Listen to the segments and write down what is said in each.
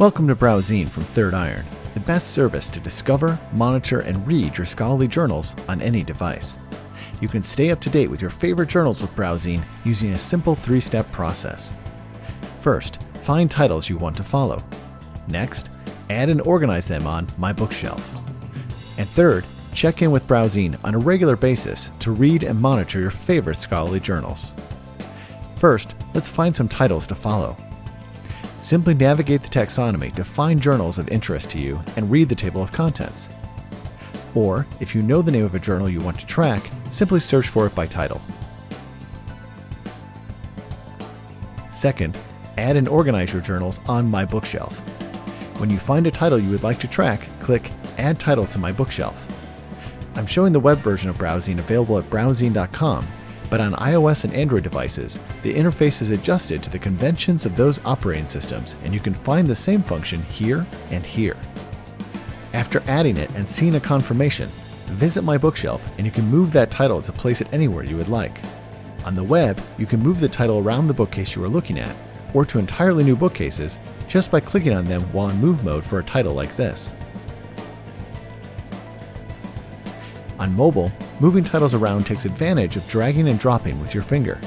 Welcome to BrowZine from Third Iron, the best service to discover, monitor, and read your scholarly journals on any device. You can stay up to date with your favorite journals with BrowZine using a simple three step process. First, find titles you want to follow. Next, add and organize them on My Bookshelf. And third, check in with BrowZine on a regular basis to read and monitor your favorite scholarly journals. First, let's find some titles to follow. Simply navigate the taxonomy to find journals of interest to you and read the table of contents. Or, if you know the name of a journal you want to track, simply search for it by title. Second, add and organize your journals on My Bookshelf. When you find a title you would like to track, click Add Title to My Bookshelf. I'm showing the web version of BrowZine available at browzine.com, but on iOS and Android devices, the interface is adjusted to the conventions of those operating systems, and you can find the same function here and here. After adding it and seeing a confirmation, visit My Bookshelf and you can move that title to place it anywhere you would like. On the web, you can move the title around the bookcase you are looking at, or to entirely new bookcases, just by clicking on them while in move mode for a title like this. On mobile, moving titles around takes advantage of dragging and dropping with your finger.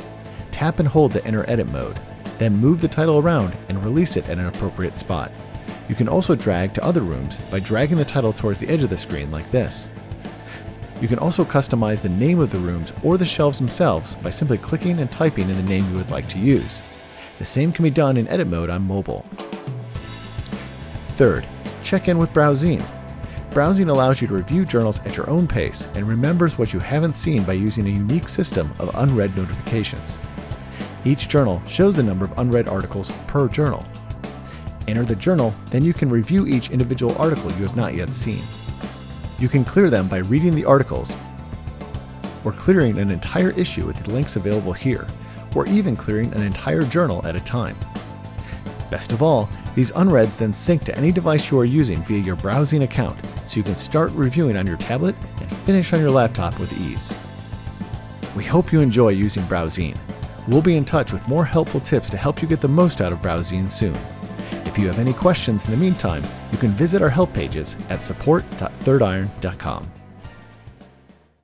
Tap and hold to enter edit mode, then move the title around and release it at an appropriate spot. You can also drag to other rooms by dragging the title towards the edge of the screen like this. You can also customize the name of the rooms or the shelves themselves by simply clicking and typing in the name you would like to use. The same can be done in edit mode on mobile. Third, check in with BrowZine. BrowZine allows you to review journals at your own pace and remembers what you haven't seen by using a unique system of unread notifications. Each journal shows the number of unread articles per journal. Enter the journal, then you can review each individual article you have not yet seen. You can clear them by reading the articles, or clearing an entire issue with the links available here, or even clearing an entire journal at a time. Best of all, these unreads then sync to any device you are using via your BrowZine account, so you can start reviewing on your tablet and finish on your laptop with ease. We hope you enjoy using BrowZine. We'll be in touch with more helpful tips to help you get the most out of BrowZine soon. If you have any questions in the meantime, you can visit our help pages at support.thirdiron.com.